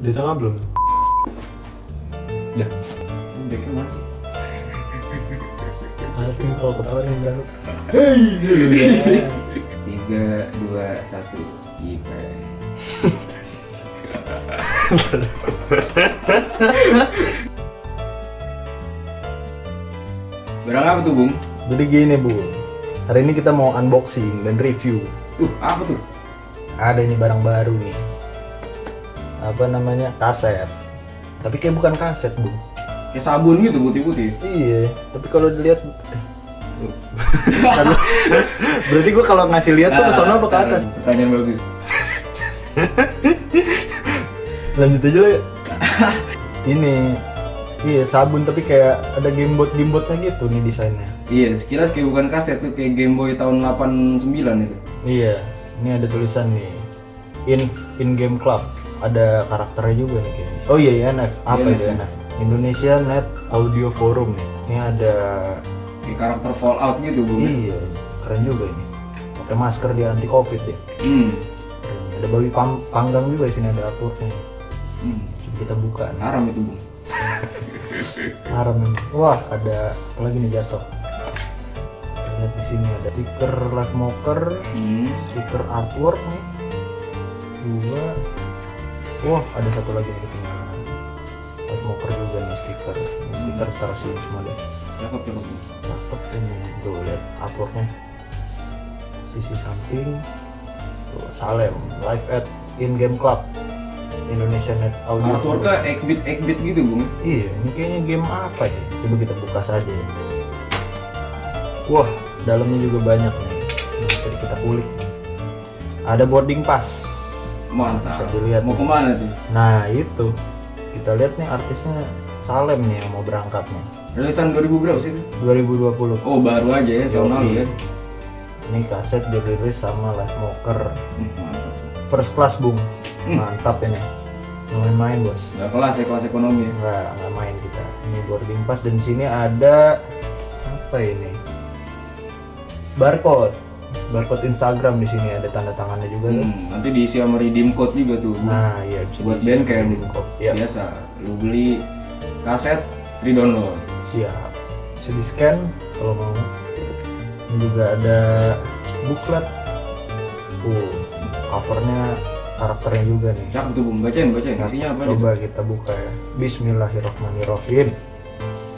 Di tengah belum? Dah. Backnya mana sih? Asli kalau ketawa nih baru. Hei ya. Tiga, dua, satu. Iya. Barang apa tuh, Bung? Jadi gini bu, hari ini kita mau unboxing dan review. Uh, apa tuh? Ada ini barang baru nih. Apa namanya? Kaset. Tapi kayak bukan kaset bu. Kayak sabun gitu, putih-putih. Iya, tapi kalau dilihat Kalau- Berarti gua kalau ngasih lihat tuh ke sono apa ke atas? Pertanyaan bagus. Lanjut aja lah. ya. Ini Iya sabun tapi kayak ada gamebot gamebotnya gitu nih desainnya. Iya, sekilas kayak bukan kaset tuh, kayak Game Boy tahun 89 itu. Iya, ini ada tulisan nih. In in game club ada karakternya juga nih kayaknya. Oh iya NF. Apa INF, itu ya? NF? Indonesia Net Audio Forum nih. Ini ada Kayak karakter Fallout gitu, Bung. iya, keren juga ini. Pakai masker dia anti covid deh. Hmm. Ada babi panggang juga di sini ada artworknya. hmm. Coba kita buka nih. Haram itu, Bung. Haram ini. Wah, ada apa lagi nih jatuh. Lihat di sini ada stiker live mocker, Hmm. stiker artwork nih. Dua. Wah, ada satu lagi nih ketinggalan. Mocker juga nih stiker. Ini stiker taruh sini semua deh. Cakep, cakep. Cakep ini. Tuh lihat artworknya. Sisi samping. Tuh, Salem live at in game club. Indonesia Net Audio. Artworknya 8-bit 8-bit gitu, Bung. Iya, ini kayaknya game apa ya? Coba kita buka saja ya. Wah, dalamnya juga banyak nih. Bisa kita kulik. Ada boarding pass. Mantap. Bisa dilihat. Mau ke mana tuh? Nah, itu. Kita lihat nih artisnya Salem nih yang mau berangkat nih. Rilisan 2000 berapa sih itu? 2020. Oh, baru aja ya, tahun lalu ya. Ini kaset dirilis sama Live Mocker. Hmm, mantap. First class, Bung. Hmm. Mantap ini. Nggak main-main, Bos. Nggak kelas ya, kelas ekonomi ya. Nggak, nggak main kita. Ini boarding pass dan di sini ada apa ini? Barcode. Barcode Instagram di sini ada tanda tangannya juga kan? Hmm, nanti diisi sama redeem code juga tuh. Nah, iya bisa Buat Bandcamp. code. Ya, Biasa, lu beli kaset free download. siap. Bisa di scan kalau mau. Ini juga ada booklet. Uh, covernya karakternya juga nih. Cakep tuh. Bacain, bacain. Isinya apa aja? Coba kita buka ya. Bismillahirrahmanirrahim.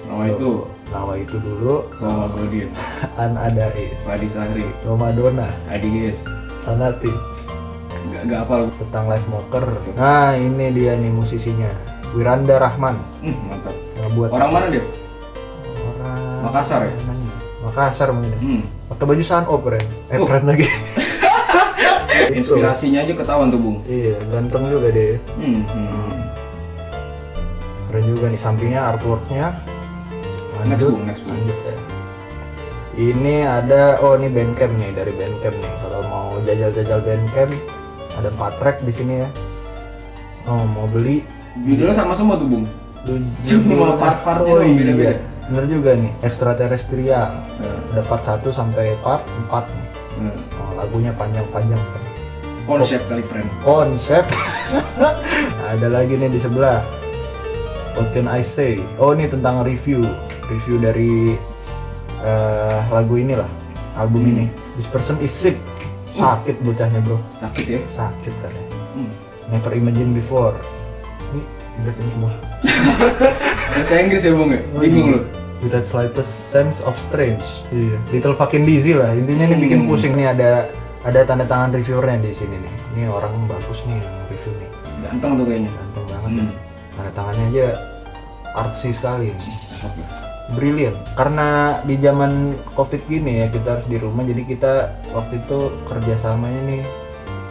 Nama itu Nawa itu dulu. sama Godin, An Adai. Padi Sahri, Romadona. Adi Guys. Sanati. Nggak, nggak apa. tentang live mocker. Nah ini dia nih musisinya Wiranda Rahman Hmm, mantap. ngebuat Orang mana dia? orang Makassar ya? mana? Makassar mungkin. Hmm. Pakai baju Sun keren. Eh Oh. keren lagi. Inspirasinya aja ketahuan tuh, Bung. Iya ganteng juga deh. Hmm, hmm. Keren juga nih sampingnya artworknya. Next, Lanjut, Bung, next, Bung. lanjut ya. Ini ada oh ini Bandcamp nih dari Bandcamp nih. Kalau mau jajal-jajal Bandcamp ada 4 track di sini ya. Oh mau beli Judulnya sama semua tuh, Bung. Cuma part-partnya oh, iya. beda-beda. Bener juga nih, extraterrestrial. Nah, Ada part 1 sampai part 4 nih. nah. Oh, lagunya panjang-panjang. Konsep kali friend. Konsep. ada lagi nih di sebelah. What can I say? Oh, ini tentang review. Review dari eh, lagu inilah, album Hmm. ini. This person is sick. Sakit bocahnya, Bro. Sakit ya. Sakit kan. Hmm. Never imagine before. Ini Inggris ini semua. Bahasa Inggris ya, Bung ya? Oh, Bingung iya. lu. Without slightest sense of strange. Iya. Little fucking dizzy lah. Intinya ini bikin Hmm. pusing nih ada ada tanda tangan reviewernya di sini nih. Ini orang bagus nih yang review nih. Ganteng tuh kayaknya. Ganteng banget. Hmm. Tanda tangannya aja artsy sekali. Cakep ya. Brilliant. Karena di zaman covid gini ya kita harus di rumah jadi kita waktu itu kerjasamanya nih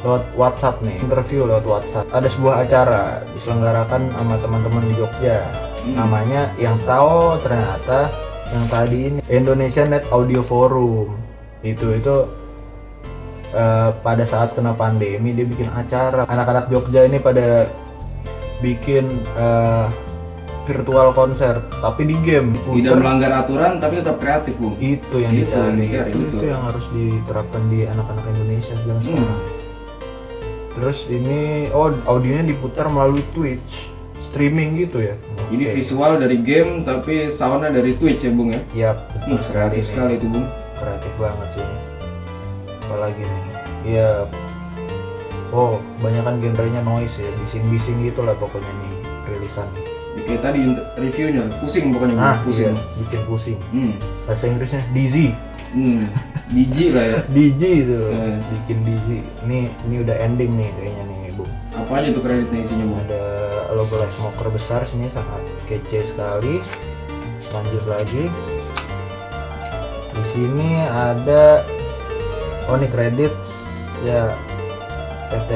lewat WhatsApp nih interview lewat WhatsApp. Ada sebuah acara diselenggarakan sama teman-teman di Jogja. Hmm. namanya yang tahu ternyata yang tadi ini. Indonesia Net Audio Forum. Itu itu eh, pada saat kena pandemi dia bikin acara. Anak-anak Jogja ini pada bikin eh, virtual konser tapi di game. Tidak melanggar aturan tapi tetap kreatif, Bung. itu yang Itu dicari. itu, betul. itu yang harus diterapkan di anak-anak Indonesia sekarang Hmm. sekarang. Terus ini oh audionya diputar melalui Twitch. Streaming gitu ya? Jadi visual dari game tapi soundnya dari Twitch ya Bung ya. Betul Hmm, sekali sekali itu Bung. kreatif banget sih apalagi nih? Ya oh kebanyakan genrenya noise ya bising-bising gitu lah pokoknya nih rilisan Kayak tadi reviewnya pusing pokoknya ah pusing. iya bikin pusing Hmm. bahasa Inggrisnya dizzy Hmm. Biji lah ya. dizzy itu Eh. bikin dizzy ini ini udah ending nih kayaknya nih bu Apa aja tuh kreditnya isinya Bung? ada logo live smoker besar sini sangat kece sekali lanjut lagi di sini ada oh ini kredit ya PT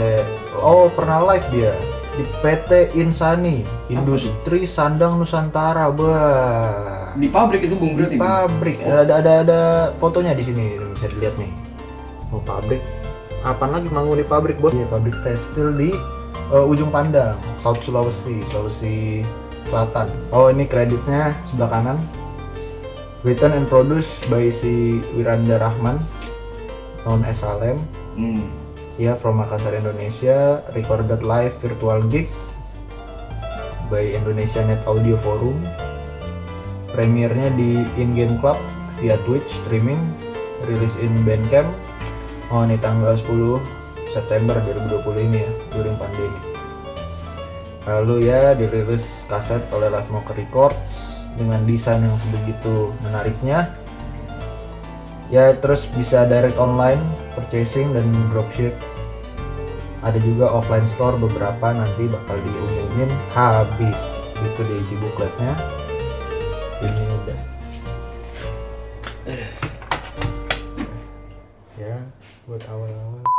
oh pernah live dia di PT Insani Industri Sandang Nusantara bah Di pabrik itu Bung berarti. di pabrik. Ada ada ada fotonya di sini bisa dilihat nih. Oh pabrik. Apa lagi manggung di pabrik bos? Iya pabrik tekstil di eh, ujung pandang South Sulawesi Sulawesi Selatan. Oh ini kreditnya sebelah kanan. Written and produced by si Wiranda Rahman known as Salem Hmm. Ya from Makassar Indonesia recorded live virtual gig by Indonesia Net Audio Forum. Premiernya di In Game Club via Twitch streaming rilis in Bandcamp. Oh ini tanggal 10 September 2020 ini ya during pandemi. Lalu ya dirilis kaset oleh Live Smoker Records dengan desain yang sebegitu menariknya. Ya terus bisa direct online purchasing dan dropship. Ada juga offline store beberapa nanti bakal diumumin habis. Itu di isi bukletnya. Ini udah ya buat awal-awal.